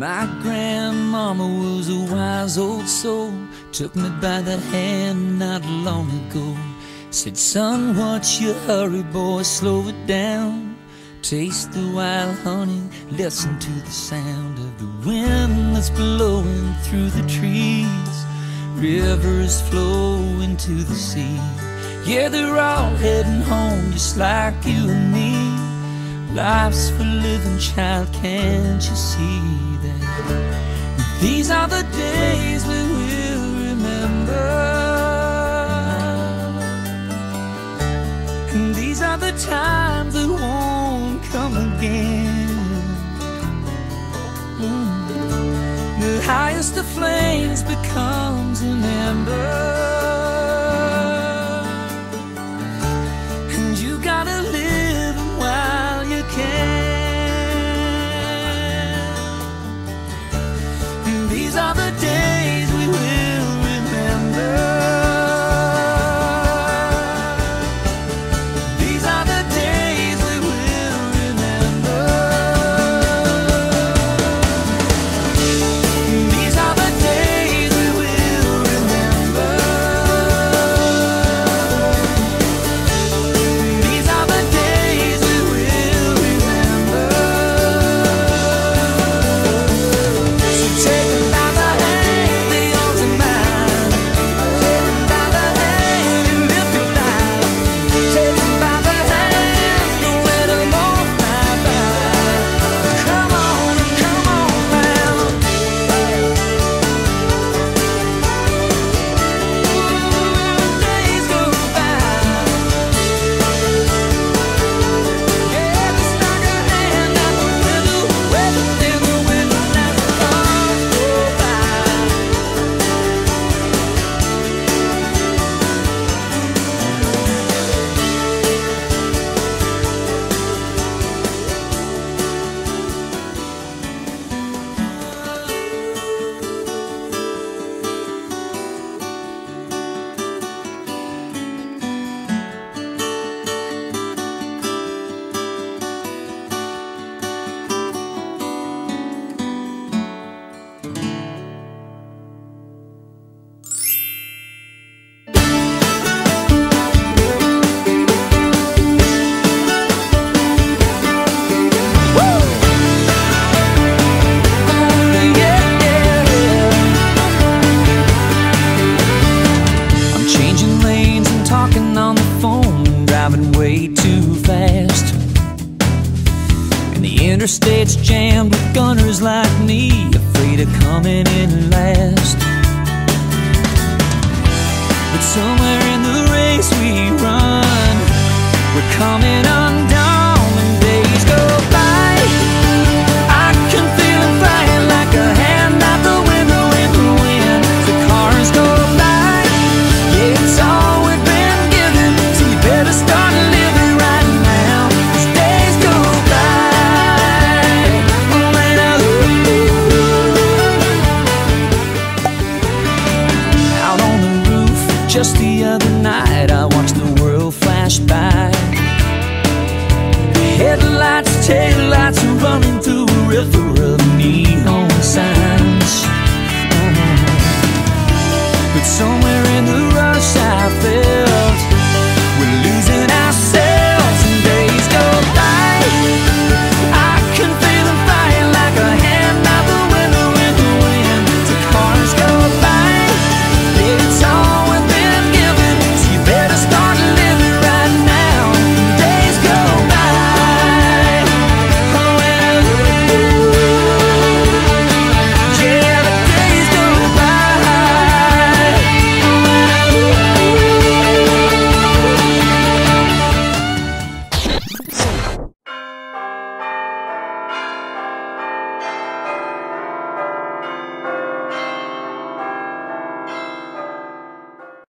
My grandmama was a wise old soul, took me by the hand not long ago. Said, son, what's your hurry, boy, slow it down. Taste the wild honey, listen to the sound of the wind that's blowing through the trees. Rivers flow into the sea. Yeah, they're all heading home just like you and me. Life's for living, child, can't you see that? These are the days we will remember. And these are the times that won't come again. Mm. The highest of flames becomes an ember. These are the interstate's jammed with gunners like me, afraid of coming in last. But somewhere in the race we run, we're coming undone just the other night, I watched the world flash by. Headlights, taillights running through a river of neon signs. Uh-huh. But somewhere in the rush I we're